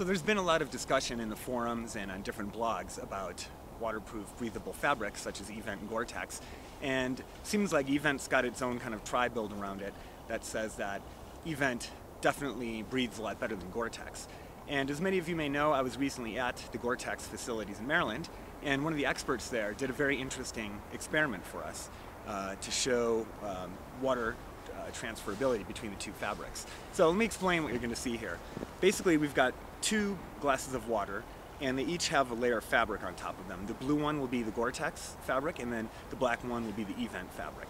So there's been a lot of discussion in the forums and on different blogs about waterproof breathable fabrics such as Event and Gore-Tex. And seems like Event's got its own kind of tribe built around it that says that Event definitely breathes a lot better than Gore-Tex. And as many of you may know, I was recently at the Gore-Tex facilities in Maryland, and one of the experts there did a very interesting experiment for us uh, to show um, water uh, transferability between the two fabrics. So let me explain what you're going to see here. Basically, we've got two glasses of water and they each have a layer of fabric on top of them. The blue one will be the Gore-Tex fabric and then the black one will be the Event fabric.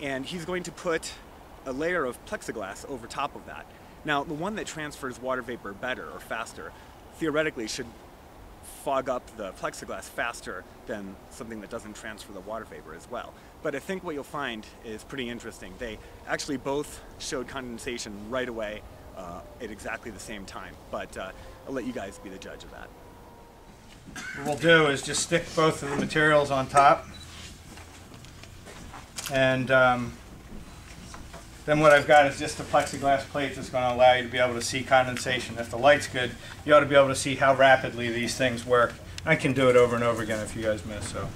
And he's going to put a layer of plexiglass over top of that. Now, the one that transfers water vapor better or faster theoretically should fog up the plexiglass faster than something that doesn't transfer the water vapor as well. But I think what you'll find is pretty interesting. They actually both showed condensation right away uh, at exactly the same time. But uh, I'll let you guys be the judge of that. What we'll do is just stick both of the materials on top. And um, then what I've got is just a plexiglass plate that's going to allow you to be able to see condensation. If the light's good, you ought to be able to see how rapidly these things work. I can do it over and over again if you guys miss. So,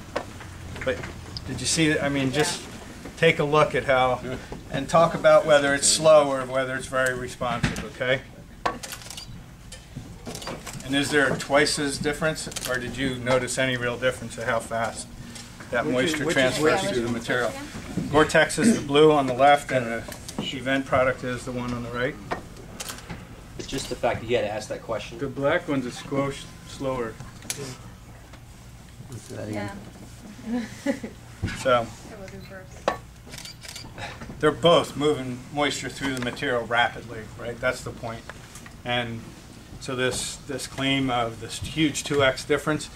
But did you see it? I mean, just take a look at how, and talk about whether it's slow or whether it's very responsive, okay? And is there twice as difference, or did you notice any real difference of how fast that moisture transfers through the material? Gore-Tex is the blue on the left, and the Event product is the one on the right. It's just the fact that you had to ask that question. The black one's a squash slower. Yeah. So It was reversed. They're both moving moisture through the material rapidly, right? That's the point. And so this, this claim of this huge 2x difference,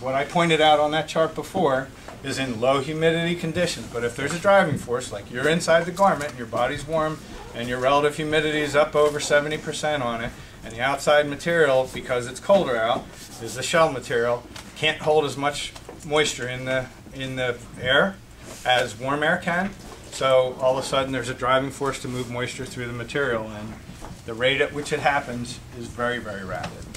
what I pointed out on that chart before, is in low humidity conditions. But if there's a driving force, like you're inside the garment, and your body's warm, and your relative humidity is up over 70% on it, and the outside material, because it's colder out, is the shell material, can't hold as much moisture in the, in the air as warm air can. So all of a sudden, there's a driving force to move moisture through the material, and the rate at which it happens is very, very rapid.